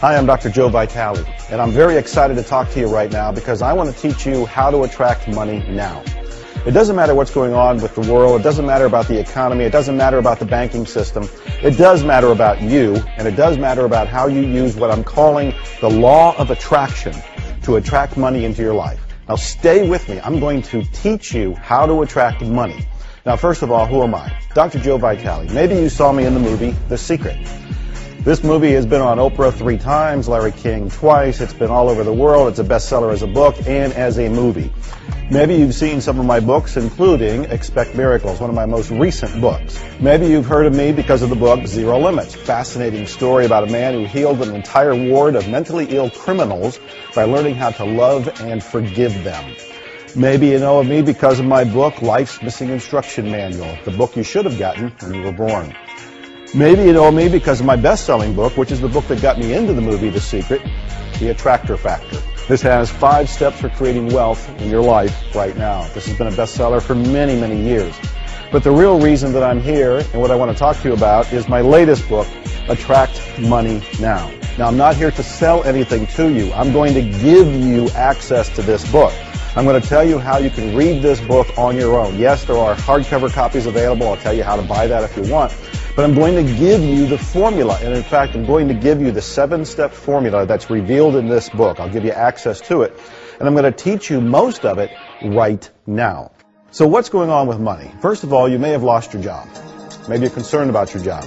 Hi, I'm Dr. Joe Vitale, and I'm very excited to talk to you right now because I want to teach you how to attract money now. It doesn't matter what's going on with the world. It doesn't matter about the economy. It doesn't matter about the banking system. It does matter about you, and it does matter about how you use what I'm calling the law of attraction to attract money into your life. Now stay with me. I'm going to teach you how to attract money. Now, first of all, who am I? Dr. Joe Vitale. Maybe you saw me in the movie The Secret. This movie has been on Oprah three times, Larry King twice. It's been all over the world. It's a bestseller as a book and as a movie. Maybe you've seen some of my books, including Expect Miracles, one of my most recent books. Maybe you've heard of me because of the book Zero Limits, fascinating story about a man who healed an entire ward of mentally ill criminals by learning how to love and forgive them. Maybe you know of me because of my book, Life's Missing Instruction Manual, the book you should have gotten when you were born. Maybe you know me because of my best-selling book, which is the book that got me into the movie The Secret, The Attractor Factor. This has five steps for creating wealth in your life right now. This has been a bestseller for many, many years. But the real reason that I'm here and what I want to talk to you about is my latest book, Attract Money Now. Now, I'm not here to sell anything to you. I'm going to give you access to this book. I'm going to tell you how you can read this book on your own. Yes, there are hardcover copies available. I'll tell you how to buy that if you want. But I'm going to give you the formula. And in fact, I'm going to give you the seven step formula that's revealed in this book. I'll give you access to it. And I'm going to teach you most of it right now. So what's going on with money? First of all, you may have lost your job. Maybe you're concerned about your job.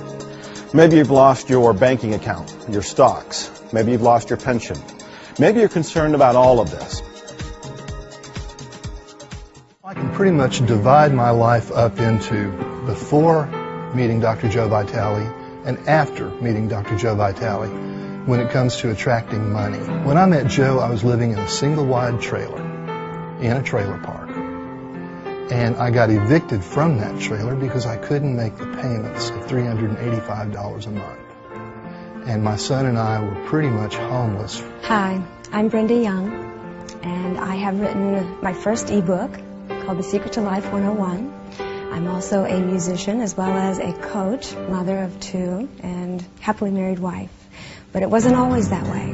Maybe you've lost your banking account, your stocks. Maybe you've lost your pension. Maybe you're concerned about all of this. I can pretty much divide my life up into before meeting Dr. Joe Vitale and after meeting Dr. Joe Vitale when it comes to attracting money. When I met Joe, I was living in a single wide trailer in a trailer park. And I got evicted from that trailer because I couldn't make the payments of $385 a month. And my son and I were pretty much homeless. Hi, I'm Brenda Young, and I have written my first ebook called The Secret to Life 101. I'm also a musician as well as a coach, mother of two, and happily married wife. But it wasn't always that way.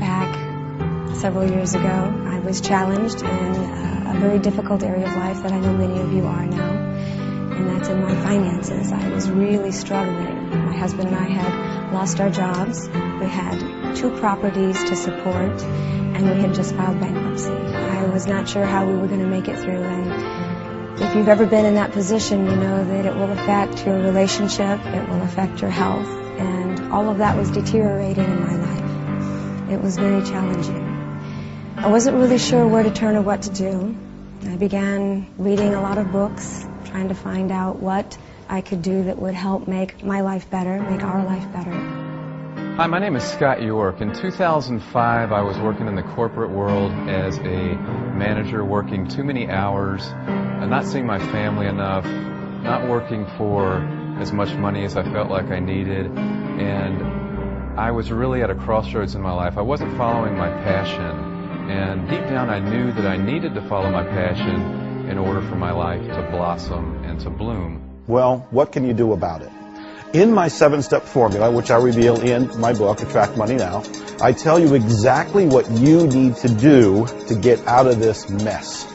Back several years ago, I was challenged in a, very difficult area of life that I know many of you are now, and that's in my finances. I was really struggling. My husband and I had lost our jobs. We had two properties to support, and we had just filed bankruptcy. I was not sure how we were going to make it through, and if you've ever been in that position, you know that it will affect your relationship, it will affect your health, and all of that was deteriorating in my life. It was very challenging. I wasn't really sure where to turn or what to do. I began reading a lot of books, trying to find out what I could do that would help make my life better, make our life better. Hi, my name is Scott York. In 2005, I was working in the corporate world as a manager, working too many hours, not seeing my family enough, not working for as much money as I felt like I needed, and I was really at a crossroads in my life. I wasn't following my passion, and deep down I knew that I needed to follow my passion in order for my life to blossom and to bloom. Well, what can you do about it? In my seven step formula, which I reveal in my book, Attract Money Now, I tell you exactly what you need to do to get out of this mess.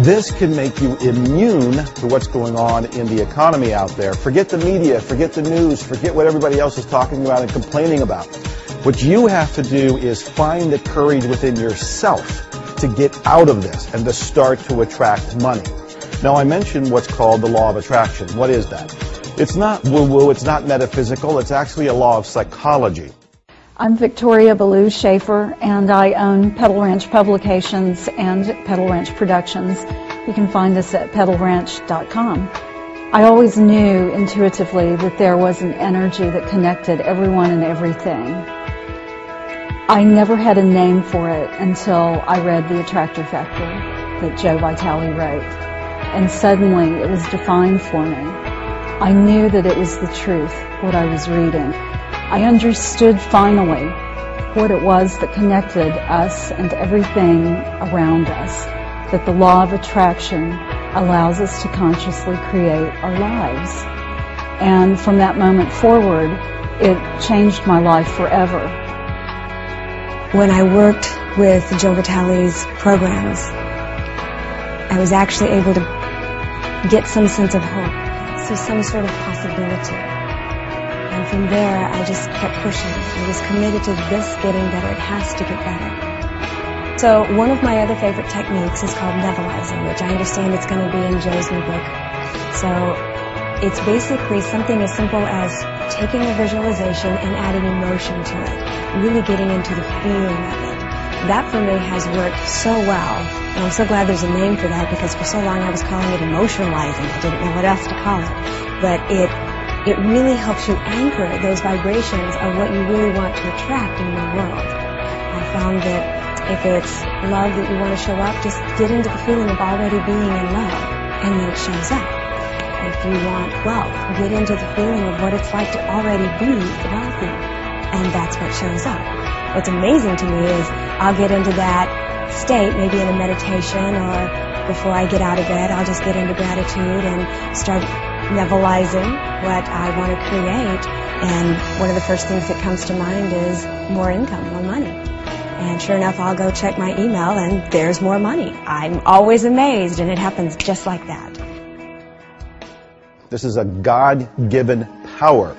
This can make you immune to what's going on in the economy out there. Forget the media, forget the news, forget what everybody else is talking about and complaining about. What you have to do is find the courage within yourself to get out of this and to start to attract money. Now I mentioned what's called the law of attraction. What is that? It's not woo-woo, it's not metaphysical, it's actually a law of psychology. I'm Victoria Ballou Schaefer, and I own Petal Ranch Publications and Petal Ranch Productions. You can find us at petalranch.com. I always knew intuitively that there was an energy that connected everyone and everything. I never had a name for it until I read The Attractor Factor that Joe Vitale wrote. And suddenly it was defined for me. I knew that it was the truth, what I was reading. I understood finally what it was that connected us and everything around us, that the law of attraction allows us to consciously create our lives. And from that moment forward, it changed my life forever. when I worked with Joe Vitale's programs, I was actually able to get some sense of hope, see some sort of possibility. From there, I just kept pushing. I was committed to this getting better. It has to get better. So one of my other favorite techniques is called nevillizing, which I understand it's going to be in Joe's new book. So it's basically something as simple as taking a visualization and adding emotion to it, really getting into the feeling of it. That for me has worked so well, and I'm so glad there's a name for that because for so long I was calling it emotionalizing. I didn't know what else to call it. But it it really helps you anchor those vibrations of what you really want to attract in your world. I found that if it's love that you want to show up, just get into the feeling of already being in love, and then it shows up. If you want wealth, get into the feeling of what it's like to already be wealthy. And that's what shows up. What's amazing to me is I'll get into that state, maybe in a meditation or before I get out of bed, I'll just get into gratitude and start nevillizing what I want to create. And one of the first things that comes to mind is more income, more money. And sure enough, I'll go check my email and there's more money. I'm always amazed and it happens just like that. This is a God-given power.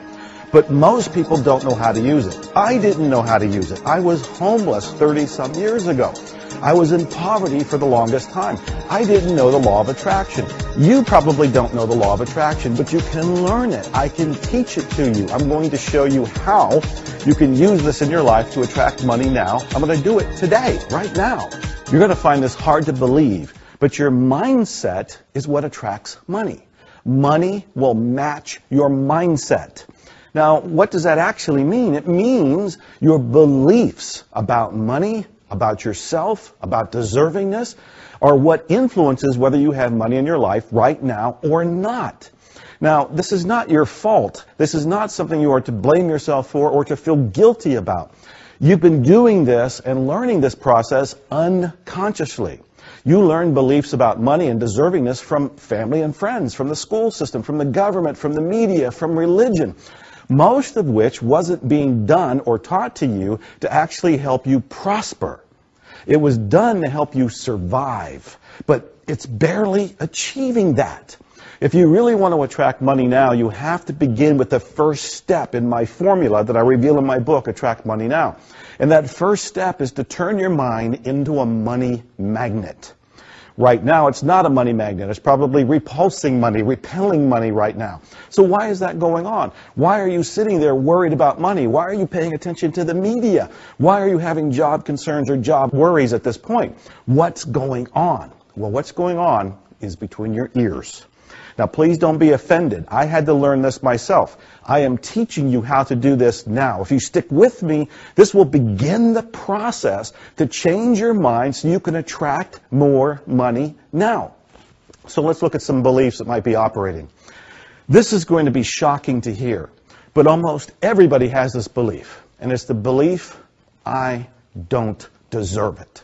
But most people don't know how to use it. I didn't know how to use it. I was homeless 30 some years ago. I was in poverty for the longest time. I didn't know the law of attraction. You probably don't know the law of attraction, but you can learn it. I can teach it to you. I'm going to show you how you can use this in your life to attract money now. I'm going to do it today, right now. You're going to find this hard to believe, but your mindset is what attracts money. Money will match your mindset. Now, what does that actually mean? It means your beliefs about money, about yourself, about deservingness, are what influences whether you have money in your life right now or not. Now, this is not your fault. This is not something you are to blame yourself for or to feel guilty about. You've been doing this and learning this process unconsciously. You learn beliefs about money and deservingness from family and friends, from the school system, from the government, from the media, from religion most of which wasn't being done or taught to you to actually help you prosper. It was done to help you survive, but it's barely achieving that. If you really want to attract money now, you have to begin with the first step in my formula that I reveal in my book, Attract Money Now. And that first step is to turn your mind into a money magnet. Right now, it's not a money magnet. It's probably repulsing money, repelling money right now. So why is that going on? Why are you sitting there worried about money? Why are you paying attention to the media? Why are you having job concerns or job worries at this point? What's going on? Well, what's going on is between your ears. Now, please don't be offended. I had to learn this myself. I am teaching you how to do this now. If you stick with me, this will begin the process to change your mind so you can attract more money now. So let's look at some beliefs that might be operating. This is going to be shocking to hear, but almost everybody has this belief, and it's the belief, I don't deserve it.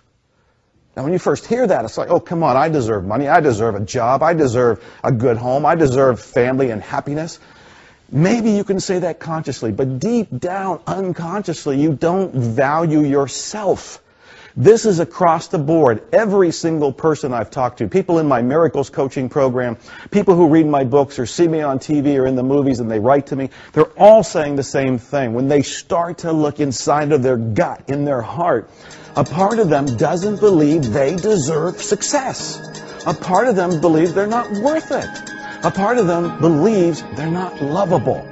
Now, when you first hear that, it's like, oh, come on, I deserve money. I deserve a job. I deserve a good home. I deserve family and happiness. Maybe you can say that consciously, but deep down, unconsciously, you don't value yourself. This is across the board. Every single person I've talked to, people in my Miracles coaching program, people who read my books or see me on TV or in the movies and they write to me, they're all saying the same thing. When they start to look inside of their gut, in their heart, a part of them doesn't believe they deserve success. A part of them believes they're not worth it. A part of them believes they're not lovable.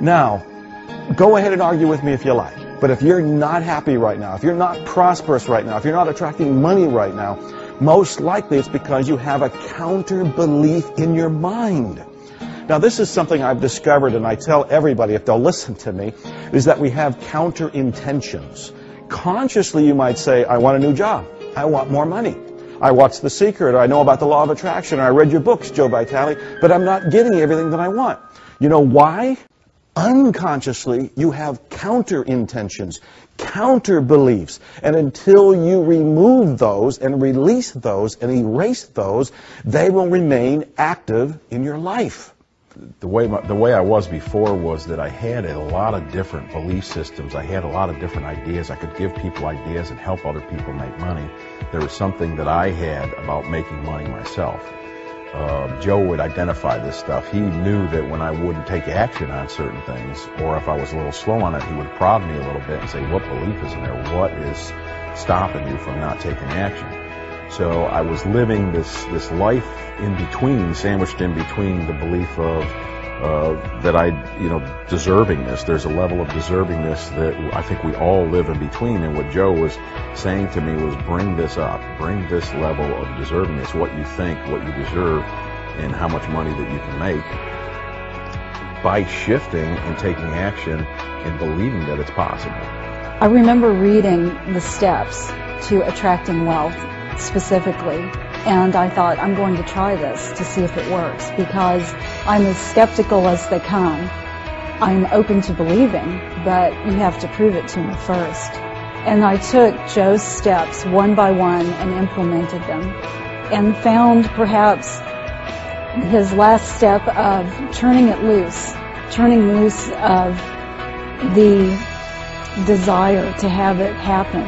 Now, go ahead and argue with me if you like. But if you're not happy right now, if you're not prosperous right now, if you're not attracting money right now, most likely it's because you have a counter belief in your mind. Now, this is something I've discovered, and I tell everybody if they'll listen to me, is that we have counter intentions. Consciously, you might say, I want a new job. I want more money. I watched The Secret, or I know about the law of attraction, or I read your books, Joe Vitale, but I'm not getting everything that I want. You know why? Unconsciously, you have counter intentions, counter beliefs. And until you remove those and release those and erase those, they will remain active in your life. the way my, the way I was before was that I had a lot of different belief systems. I had a lot of different ideas. I could give people ideas and help other people make money. There was something that I had about making money myself. Uh, Joe would identify this stuff. He knew that when I wouldn't take action on certain things, or if I was a little slow on it, he would prod me a little bit and say, "What belief is in there? What is stopping you from not taking action?" So I was living this this life in between, sandwiched in between the belief of uh, that I, you know, deservingness. There's a level of deservingness that I think we all live in between. And what Joe was saying to me was, bring this up, bring this level of deservingness, what you think, what you deserve, and how much money that you can make by shifting and taking action and believing that it's possible. I remember reading the steps to attracting wealth specifically. And I thought, I'm going to try this to see if it works because I'm as skeptical as they come. I'm open to believing, but you have to prove it to me first. And I took Joe's steps one by one and implemented them and found perhaps his last step of turning it loose, turning loose of the desire to have it happen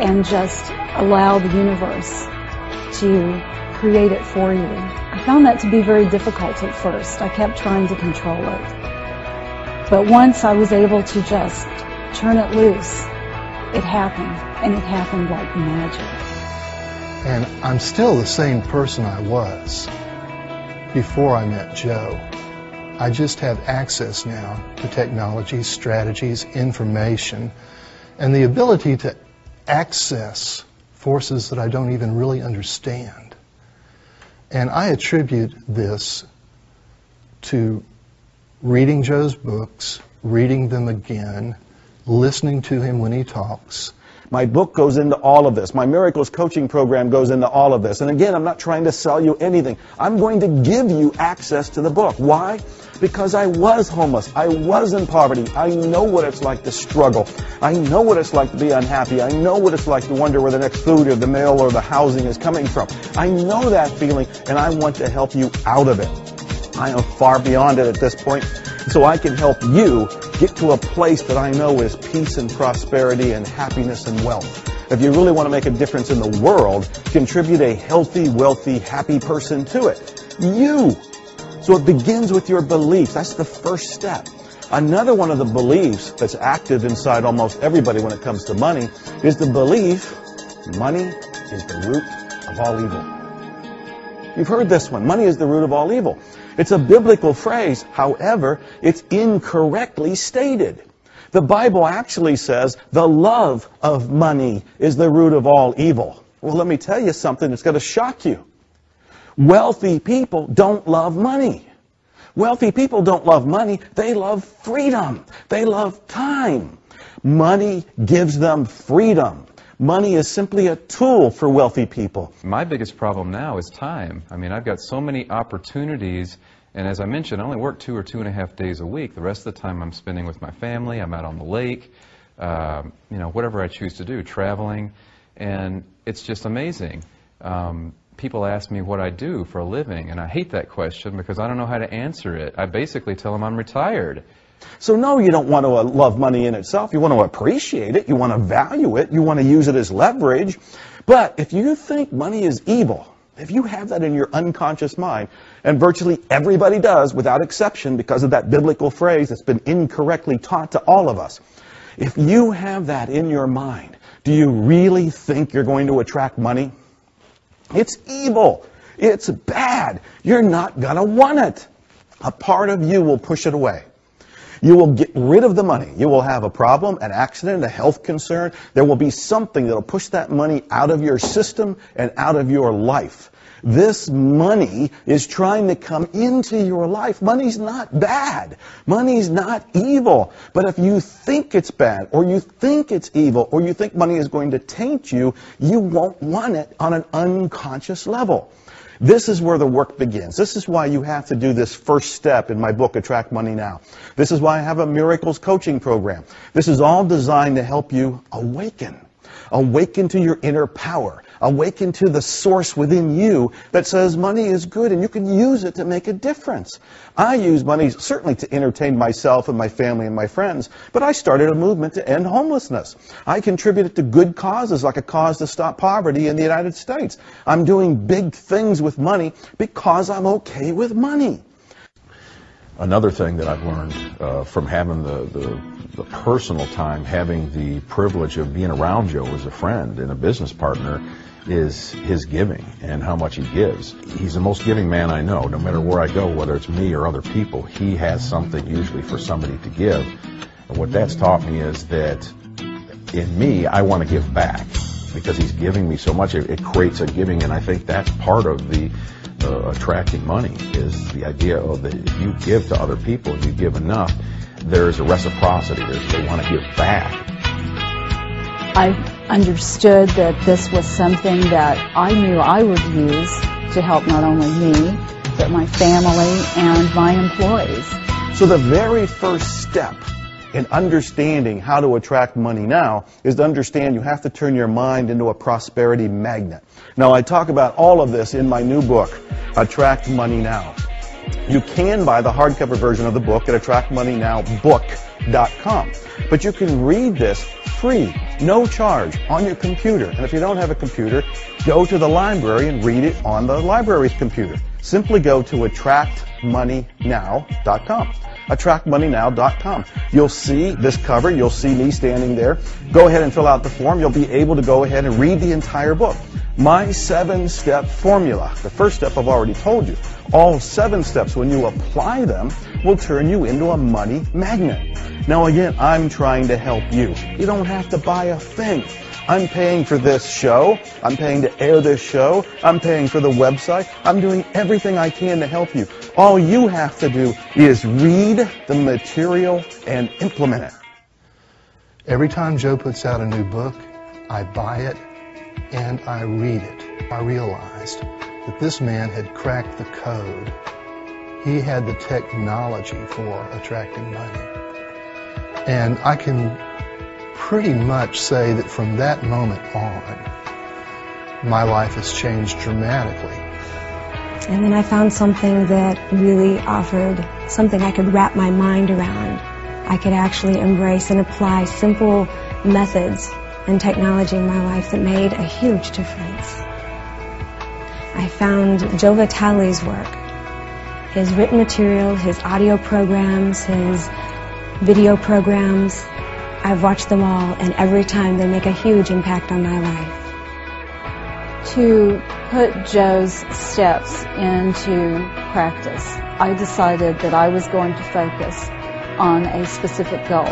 and just allow the universe to create it for you. I found that to be very difficult at first. I kept trying to control it. But once I was able to just turn it loose, it happened. And it happened like magic. And I'm still the same person I was before I met Joe. I just have access now to technology, strategies, information, and the ability to access forces that I don't even really understand. And I attribute this to reading Joe's books, reading them again, listening to him when he talks, my book goes into all of this. My Miracles coaching program goes into all of this. And again, I'm not trying to sell you anything. I'm going to give you access to the book. Why? Because I was homeless. I was in poverty. I know what it's like to struggle. I know what it's like to be unhappy. I know what it's like to wonder where the next food or the mail or the housing is coming from. I know that feeling and I want to help you out of it. I am far beyond it at this point so I can help you get to a place that I know is peace and prosperity and happiness and wealth. If you really want to make a difference in the world, contribute a healthy, wealthy, happy person to it. You. So it begins with your beliefs. That's the first step. Another one of the beliefs that's active inside almost everybody when it comes to money is the belief money is the root of all evil. You've heard this one. Money is the root of all evil. It's a biblical phrase. However, it's incorrectly stated. The Bible actually says the love of money is the root of all evil. Well, let me tell you something that's going to shock you. Wealthy people don't love money. Wealthy people don't love money. They love freedom. They love time. Money gives them freedom. Money is simply a tool for wealthy people. My biggest problem now is time. I mean, I've got so many opportunities, and as I mentioned, I only work two or two and a half days a week. The rest of the time I'm spending with my family, I'm out on the lake, uh, you know, whatever I choose to do, traveling, and it's just amazing. Um, people ask me what I do for a living, and I hate that question because I don't know how to answer it. I basically tell them I'm retired. So no, you don't want to uh, love money in itself. You want to appreciate it. You want to value it. You want to use it as leverage. But if you think money is evil, if you have that in your unconscious mind, and virtually everybody does without exception because of that biblical phrase that's been incorrectly taught to all of us, if you have that in your mind, do you really think you're going to attract money? It's evil. It's bad. You're not going to want it. A part of you will push it away. You will get rid of the money. You will have a problem, an accident, a health concern. There will be something that will push that money out of your system and out of your life. This money is trying to come into your life. Money's not bad. Money's not evil. But if you think it's bad, or you think it's evil, or you think money is going to taint you, you won't want it on an unconscious level. This is where the work begins. This is why you have to do this first step in my book, Attract Money Now. This is why I have a Miracles coaching program. This is all designed to help you awaken. Awaken to your inner power. Awaken to the source within you that says money is good and you can use it to make a difference. I use money certainly to entertain myself and my family and my friends, but I started a movement to end homelessness. I contributed to good causes like a cause to stop poverty in the United States. I'm doing big things with money because I'm okay with money. Another thing that I've learned uh, from having the, the, the personal time, having the privilege of being around Joe as a friend and a business partner, is his giving and how much he gives. He's the most giving man I know. No matter where I go, whether it's me or other people, he has something usually for somebody to give. And what that's taught me is that in me, I want to give back because he's giving me so much. It, it creates a giving, and I think that's part of the uh, attracting money is the idea of that if you give to other people, if you give enough, there's a reciprocity. There's, they want to give back. I understood that this was something that I knew I would use to help not only me, but my family and my employees. So the very first step in understanding how to attract money now is to understand you have to turn your mind into a prosperity magnet. Now, I talk about all of this in my new book, Attract Money Now. You can buy the hardcover version of the book at attractmoneynowbook.com. But you can read this free, no charge, on your computer. And if you don't have a computer, go to the library and read it on the library's computer. Simply go to attractmoneynow.com attractmoneynow.com. You'll see this cover. You'll see me standing there. Go ahead and fill out the form. You'll be able to go ahead and read the entire book. My seven step formula. The first step I've already told you. All seven steps, when you apply them, will turn you into a money magnet. Now again, I'm trying to help you. You don't have to buy a thing. I'm paying for this show. I'm paying to air this show. I'm paying for the website. I'm doing everything I can to help you. All you have to do is read the material and implement it. Every time Joe puts out a new book, I buy it and I read it. I realized that this man had cracked the code. He had the technology for attracting money. And I can pretty much say that from that moment on, my life has changed dramatically. And then I found something that really offered something I could wrap my mind around. I could actually embrace and apply simple methods and technology in my life that made a huge difference. I found Joe Vitale's work, his written material, his audio programs, his video programs, I've watched them all, and every time they make a huge impact on my life. To put Joe's steps into practice, I decided that I was going to focus on a specific goal.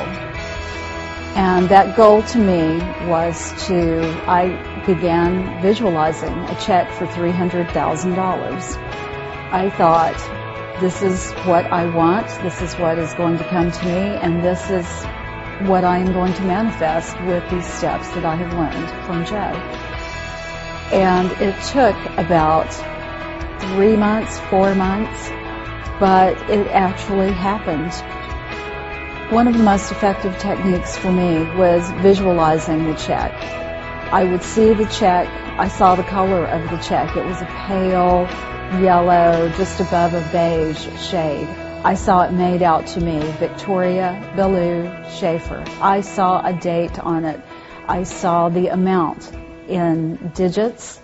And that goal to me was to, I began visualizing a check for $300,000. I thought, this is what I want, this is what is going to come to me, and this is what I am going to manifest with these steps that I have learned from Joe. And it took about three months, four months, but it actually happened. One of the most effective techniques for me was visualizing the check. I would see the check, I saw the color of the check. It was a pale yellow, just above a beige shade. I saw it made out to me, Victoria Ballou Schaefer. I saw a date on it. I saw the amount in digits,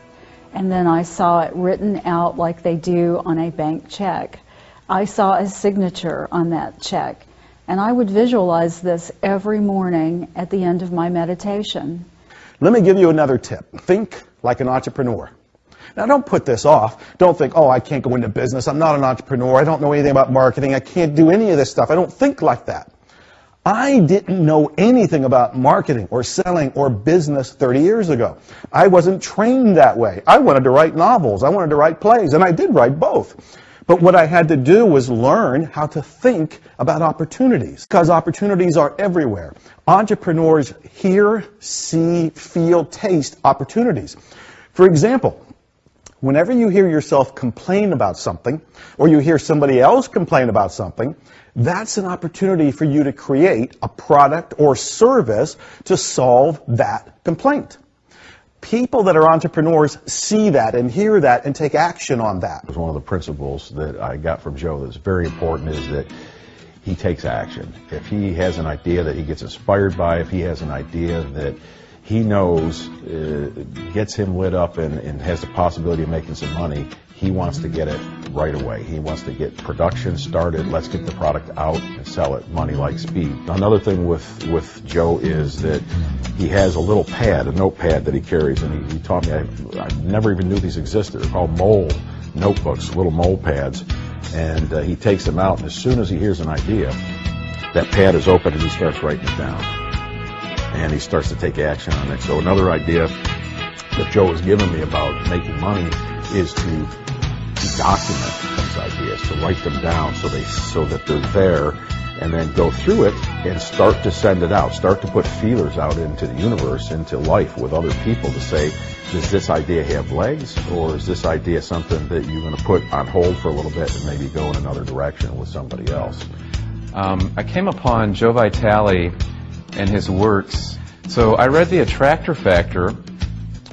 and then I saw it written out like they do on a bank check. I saw a signature on that check, and I would visualize this every morning at the end of my meditation. Let me give you another tip. Think like an entrepreneur. Now, don't put this off. Don't think, oh, I can't go into business. I'm not an entrepreneur. I don't know anything about marketing. I can't do any of this stuff. I don't think like that. I didn't know anything about marketing or selling or business 30 years ago. I wasn't trained that way. I wanted to write novels. I wanted to write plays, and I did write both. But what I had to do was learn how to think about opportunities because opportunities are everywhere. Entrepreneurs hear, see, feel, taste opportunities. For example, Whenever you hear yourself complain about something, or you hear somebody else complain about something, that's an opportunity for you to create a product or service to solve that complaint. People that are entrepreneurs see that and hear that and take action on that. One of the principles that I got from Joe that's very important is that he takes action. If he has an idea that he gets inspired by, if he has an idea that he knows uh, gets him lit up and, and has the possibility of making some money, he wants to get it right away. He wants to get production started. Let's get the product out and sell it. Money like speed. Another thing with with Joe is that he has a little pad, a notepad that he carries, and he, he taught me. I, I never even knew these existed. They're called mole notebooks, little mole pads, and uh, he takes them out. And as soon as he hears an idea, that pad is open and he starts writing it down, and he starts to take action on it. So another idea that Joe has given me about making money is to to document these ideas, to write them down so they so that they're there, and then go through it and start to send it out, start to put feelers out into the universe, into life with other people to say, does this idea have legs, or is this idea something that you're going to put on hold for a little bit and maybe go in another direction with somebody else? Um, I came upon Joe Vitale and his works. So I read The Attractor Factor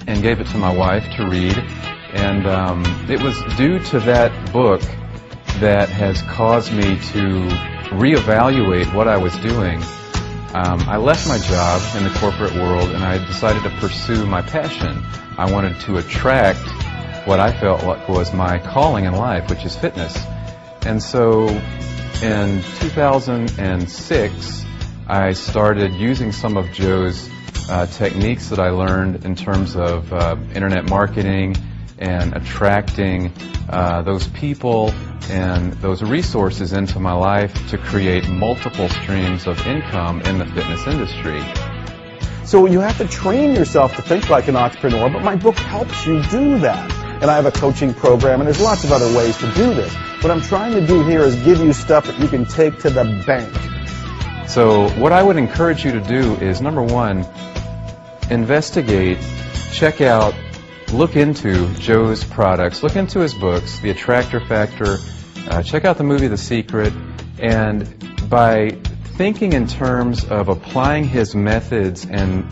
and gave it to my wife to read. And um, it was due to that book that has caused me to reevaluate what I was doing. Um, I left my job in the corporate world and I decided to pursue my passion. I wanted to attract what I felt was my calling in life, which is fitness. And so in 2006, I started using some of Joe's uh, techniques that I learned in terms of uh, internet marketing and attracting uh, those people and those resources into my life to create multiple streams of income in the fitness industry. So you have to train yourself to think like an entrepreneur, but my book helps you do that. And I have a coaching program, and there's lots of other ways to do this. What I'm trying to do here is give you stuff that you can take to the bank. So what I would encourage you to do is number one, investigate, check out, look into Joe's products, look into his books, The Attractor Factor, uh, check out the movie The Secret, and by thinking in terms of applying his methods and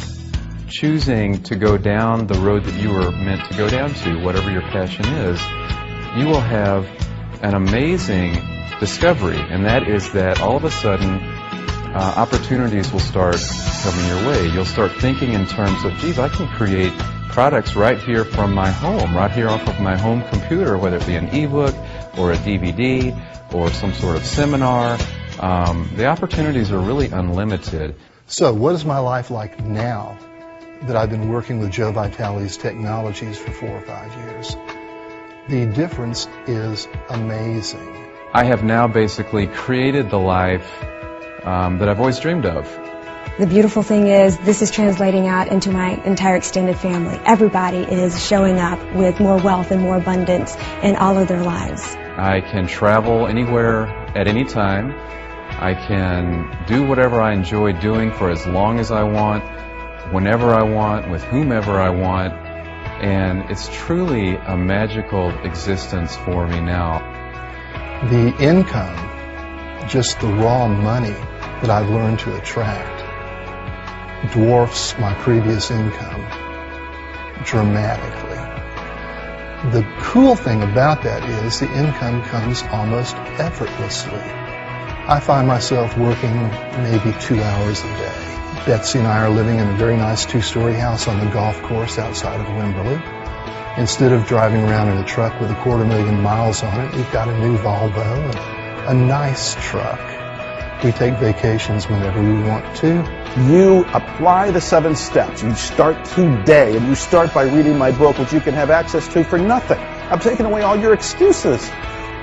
choosing to go down the road that you were meant to go down to, whatever your passion is, you will have an amazing discovery, and that is that all of a sudden, uh, opportunities will start coming your way. You'll start thinking in terms of, geez, I can create products right here from my home, right here off of my home computer, whether it be an ebook or a DVD or some sort of seminar. Um, the opportunities are really unlimited. So, what is my life like now that I've been working with Joe Vitale's technologies for four or five years? The difference is amazing. I have now basically created the life um, that I've always dreamed of. The beautiful thing is this is translating out into my entire extended family. Everybody is showing up with more wealth and more abundance in all of their lives. I can travel anywhere at any time. I can do whatever I enjoy doing for as long as I want, whenever I want, with whomever I want. And it's truly a magical existence for me now. The income, just the raw money that I've learned to attract, dwarfs my previous income dramatically. The cool thing about that is the income comes almost effortlessly. I find myself working maybe two hours a day. Betsy and I are living in a very nice two-story house on the golf course outside of Wimberley. Instead of driving around in a truck with a quarter million miles on it, we've got a new Volvo and a nice truck. We take vacations whenever we want to. You apply the seven steps. You start today, and you start by reading my book, which you can have access to for nothing. I'm taking away all your excuses.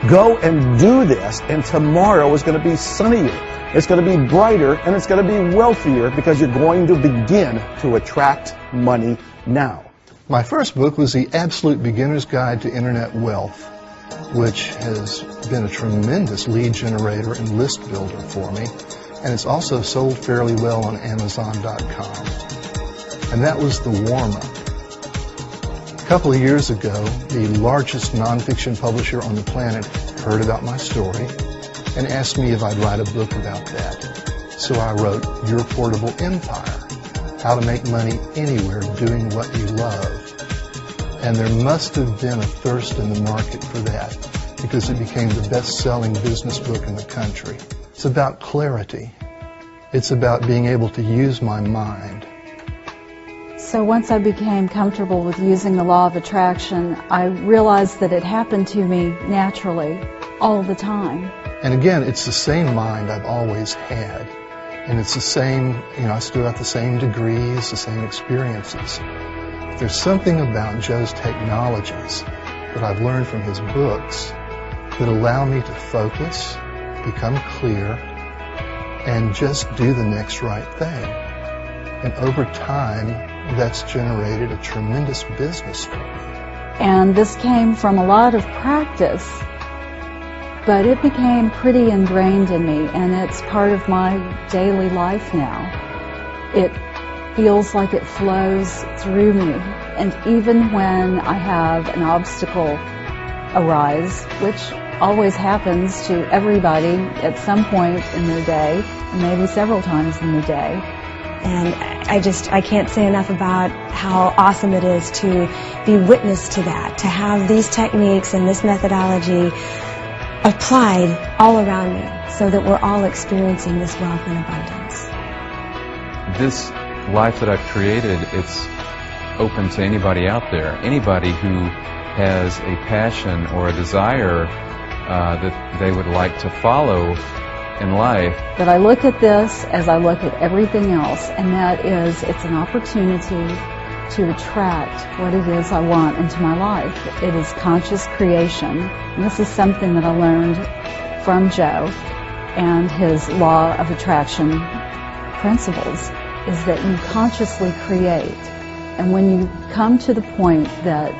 Go and do this, and tomorrow is going to be sunnier. It's going to be brighter, and it's going to be wealthier because you're going to begin to attract money now. My first book was The Absolute Beginner's Guide to Internet Wealth, which has been a tremendous lead generator and list builder for me. And it's also sold fairly well on Amazon.com. And that was the warm up. A couple of years ago, the largest nonfiction publisher on the planet heard about my story and asked me if I'd write a book about that. So I wrote Your Portable Empire, How to Make Money Anywhere Doing What You Love. And there must have been a thirst in the market for that because it became the best-selling business book in the country. It's about clarity. It's about being able to use my mind so once I became comfortable with using the law of attraction, I realized that it happened to me naturally all the time. And again, it's the same mind I've always had. And it's the same, you know, I still got the same degrees, the same experiences. There's something about Joe's technologies that I've learned from his books that allow me to focus, become clear, and just do the next right thing. And over time, that's generated a tremendous business for me. And this came from a lot of practice, but it became pretty ingrained in me, and it's part of my daily life now. It feels like it flows through me, and even when I have an obstacle arise, which always happens to everybody at some point in their day, maybe several times in the day, and I just, I can't say enough about how awesome it is to be witness to that, to have these techniques and this methodology applied all around me so that we're all experiencing this wealth and abundance. This life that I've created, it's open to anybody out there. Anybody who has a passion or a desire uh, that they would like to follow in life. But I look at this as I look at everything else, and that is it's an opportunity to attract what it is I want into my life. It is conscious creation. And this is something that I learned from Joe and his law of attraction principles is that you consciously create. And when you come to the point that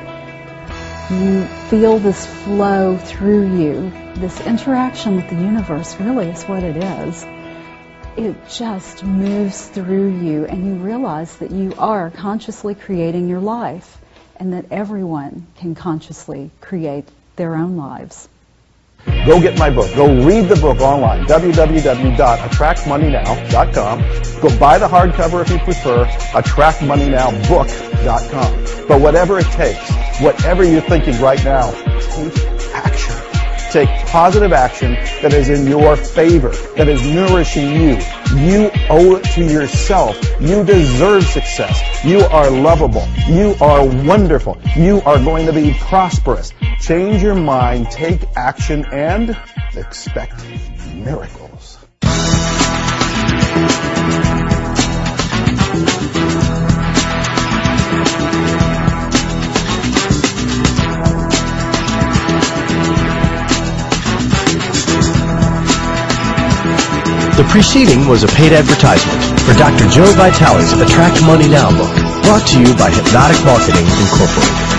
you feel this flow through you, this interaction with the universe really is what it is. It just moves through you and you realize that you are consciously creating your life and that everyone can consciously create their own lives. Go get my book. Go read the book online, www.attractmoneynow.com. Go buy the hardcover if you prefer, attractmoneynowbook.com. But whatever it takes, whatever you're thinking right now, take action. Take positive action that is in your favor, that is nourishing you. You owe it to yourself. You deserve success. You are lovable. You are wonderful. You are going to be prosperous. Change your mind, take action, and expect miracles. The preceding was a paid advertisement for Dr. Joe Vitale's Attract Money Now book, brought to you by Hypnotic Marketing Incorporated.